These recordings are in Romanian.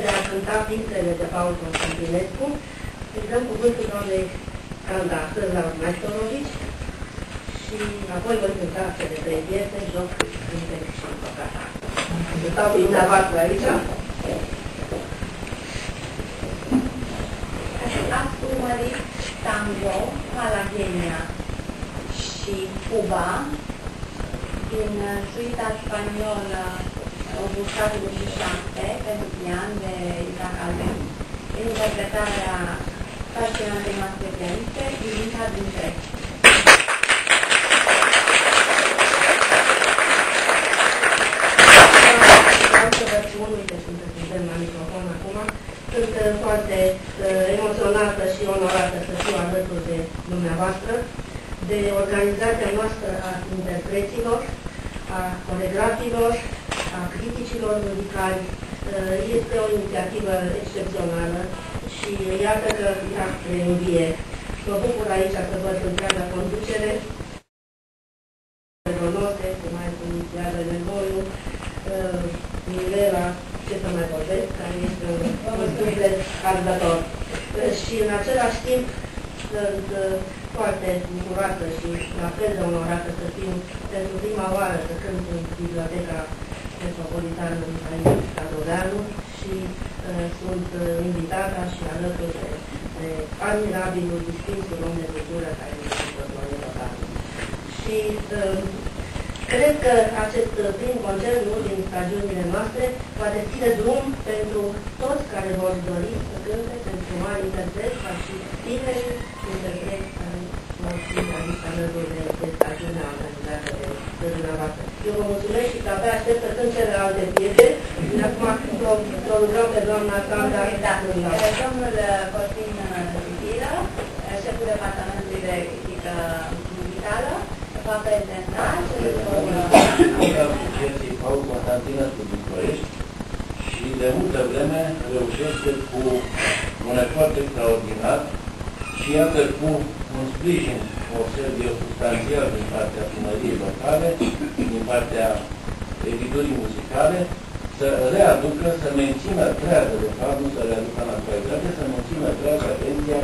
înainte de a cânta pietrele de Paul Constantinescu, îi dăm cuvântul doamnei Canda la Maestorovici și apoi voi cânta cele trei piese, joc, cântec și împăcata. Stau cu dumneavoastră aici. Ați urmărit tango, Malaguenia și Cuba din suita spaniolă opus 47 pentru pian de Isaac Alben, interpretarea fascinantei noastre pianiste, Ilinca Dintre. Vreau să vă spun, uite, sunt suntem la microfon acum, sunt uh, foarte uh, emoționată și onorată să fiu alături de dumneavoastră, de organizația noastră a interpreților, a coregrafilor, a criticilor muzicali. Uh, este o inițiativă excepțională și iată că ea reînvie. Mă bucur aici să văd întreaga conducere, Ronote, cum mai cum Iară Nevoiu, uh, Milela, ce să mai vorbesc, care este un suflet ardator. Uh, Și în același timp sunt uh, foarte bucurată și la fel de onorată să fiu pentru prima oară să cânt în Biblioteca Metropolitană Mihail Cadoveanu și uh, sunt uh, invitată și alături de, de admirabilul distinsul om de cultură care este Florin Rotaru. Și uh, cred că acest uh, prim concert, nu din stagiunile noastre, va deschide drum pentru toți care vor dori să cânte, pentru mari interpreți, ca și tineri interpreți care vor fi aici alături de, de stagiunea organizată de, de dumneavoastră. Eu vă mulțumesc și că abia aștept să cânt celelalte piese. Și acum o rugăm pe doamna Sandra. Da, domnul Costin Zitilă, șeful departamentului de critică muzicală, va prezenta și Asociației Paul Constantinescu din Ploiești și de multă vreme reușește cu un efort extraordinar și iată cu un sprijin, o serie substanțial din partea primăriei locale, din partea editurii muzicale, să readucă, să mențină trează, de fapt, nu să readucă în actualitate, să mențină trează atenția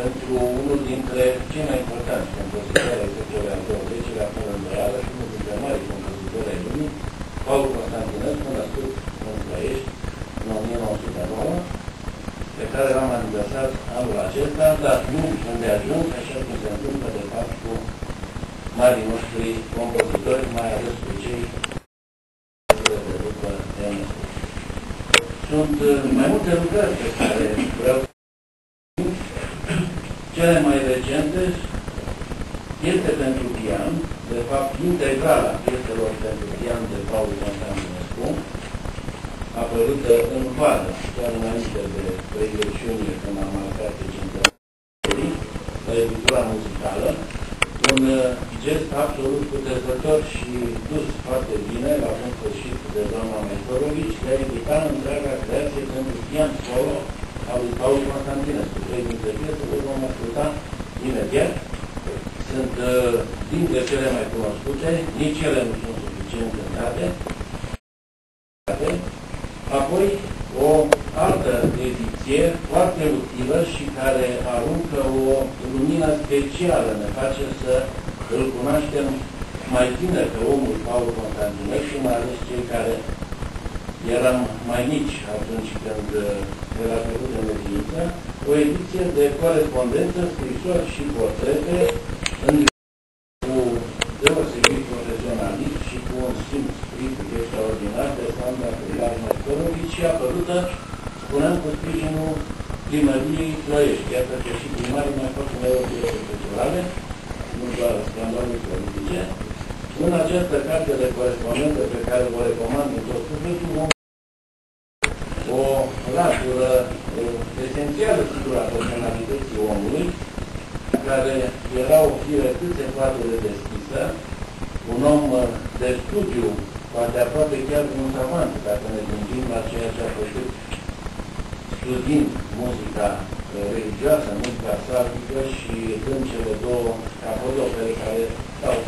pentru unul dintre cei mai importanti compozitori ai secolului al XX-lea până îndoială și unul dintre mari compozitori ai lumii, Paul Constantinescu, născut în Ploiești în 1909, pe care l-am aniversat anul acesta, dar nu îndeajuns, așa cum se întâmplă de fapt cu marii noștri compozitori, mai ales cu cei de după Ionescu. Sunt uh, mai multe lucrări pe care vreau să cele mai recente este pentru pian, de fapt integrala pieselor pentru pian de Paul Constantinescu, apărută în vară, chiar înainte de 30 iunie, când am marcat pe centralii, la editura muzicală, un uh, gest absolut cutezător și dus foarte bine, la un sfârșit de doamna Mestorovici, de a invita întreaga creație pentru pian solo al lui Paul Constantinescu. Trei dintre piese le vom asculta imediat. Sunt uh, dintre cele mai cunoscute, nici ele nu sunt suficient cântate. Apoi, o altă ediție foarte utilă și care aruncă o lumină specială, ne face să îl cunoaștem mai bine pe omul Paul Constantinescu, mai ales cei care eram mai mici atunci când uh, el a trecut în neființă, o ediție de corespondență, scrisori și portrete în cu deosebit profesionalist și cu un simț critic extraordinar de Sandra Crilar Măstorovici și apărută, spunem, cu sprijinul primăriei Ploiești. Iată că și primarii mai fac uneori piese culturale, nu doar scandaluri politice. În această carte de corespondență pe care vă recomand din tot sufletul, o latură esențială sigur a personalității omului, care era o fire cât se poate de deschisă, un om de studiu, poate aproape chiar un savant, dacă ne gândim la ceea ce a făcut studiind muzica religioasă, muzica salvică și dând cele două capodopere care stau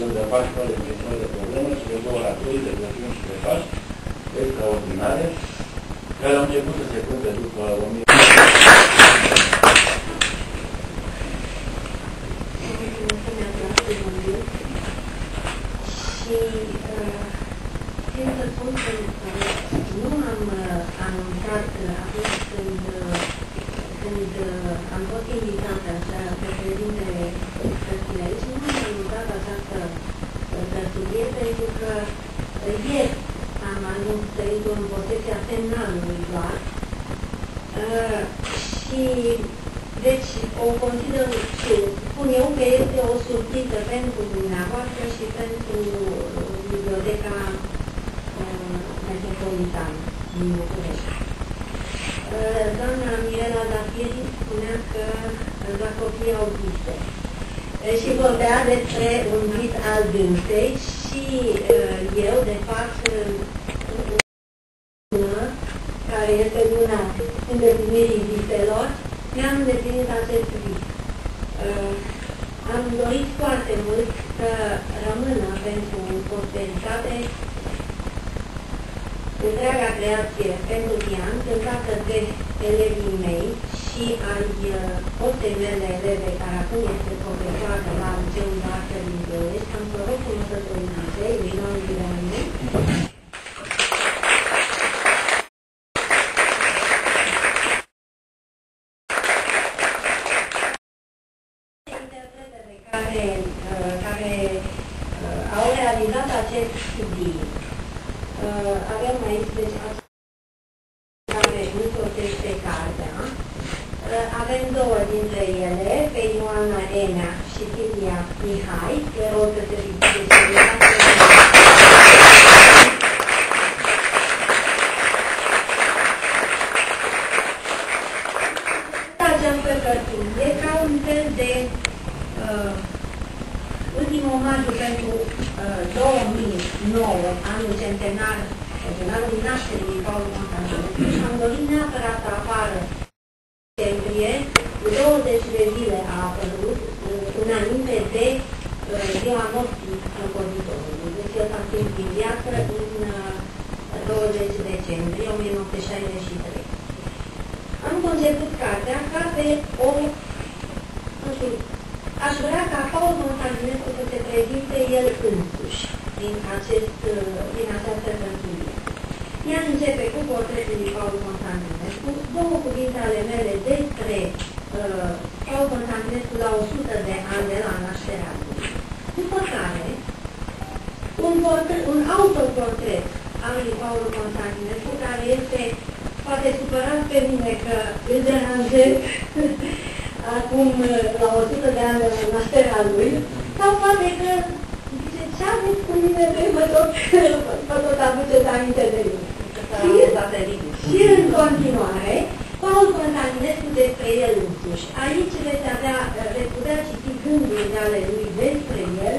lângă Pași fără de probleme, cele două ratorii de Crăciun și de Pași, extraordinare, care au început să se cânte după 1000. Și uh, țin să spun că uh, nu am uh, anunțat uh, atunci când, uh, când uh, am fost invitat așa pe președintele cărțile aici, nu am anunțat această uh, cărțulie pentru că uh, ieri am ajuns să intru în posesia semnalului doar uh, și deci o consider și spun eu că este o surpriză pentru dumneavoastră și pentru uh, biblioteca uh, metropolitană din București. Uh, Doamna Mirela Dafieri spunea că uh, la copii autiste Uh, și vorbea despre un vis al dânsei și uh, eu, de fapt, uh, lună, care este luna îndeplinirii viselor, mi-am îndeplinit acest vis. Uh, am dorit foarte mult să rămână pentru posteritate întreaga creație pentru pian, cântată de elevii mei și ai uh, fostei mele eleve, care acum este profesoară la Liceul de Artă din Ploiești, am să rog cunoscătorii licei, Minon Vironiu, interpretele care, uh, care uh, au realizat acest studiu. Uh, avem aici, deci, aceea care însoțește cartea. Uh, avem două dintre ele, pe Ioana Enea și Silvia Mihai, le rog să se ridice și această cărtulie ca un fel de uh, ultim omagiu pentru uh, 2009, anul centenar, centenarul nașterii Paul Constantinescu și am dorit neapărat să apară septembrie, 20 de zile a apărut, uh, înainte de uh, ziua morții compozitorului. Deci el s-a schimbat din viață în uh, 20 decembrie 1963. Am conceput cartea ca pe o, nu știu, aș vrea ca Paul Constantinescu să se prezinte el însuși din, acest, din această cărturie. Ea începe cu portretul lui Paul Constantinescu, două cuvinte ale mele despre uh, Paul Constantinescu la 100 de ani de la nașterea lui. După care, un, portret, un autoportret al lui Paul Constantinescu, care este poate supărat pe mine că îl deranjez acum la 100 de ani de la nașterea lui, sau poate că zice, ce aveți cu mine de mă tot, mă tot aduceți aminte de mine. Și, și în continuare, Paul Constantinescu despre el însuși. Aici veți avea, veți putea citi gândurile ale lui despre el,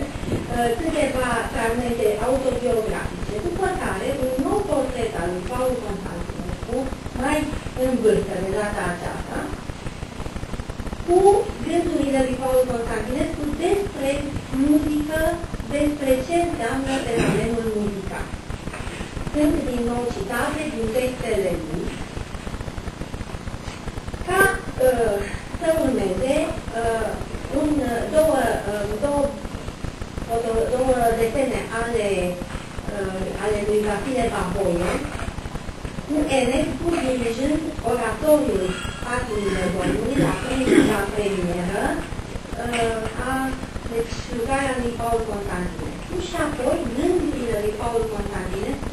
câteva fragmente autobiografice, după care un nou portret al lui Paul Constantinescu, mai în vârstă de data aceasta, cu gândurile lui Paul Constantinescu despre muzică, despre ce înseamnă fenomenul muzical. Sunt din nou citate din textele lui, ca uh, să urmeze uh, un, două, uh, două, două, două desene ale, uh, ale lui Vasile Bahoie, cu Enescu dirijând oratoriul Patimile Domnului la, la premieră uh, a deci, lucrarea lui Paul Constantinescu și apoi gândurile lui Paul Constantinescu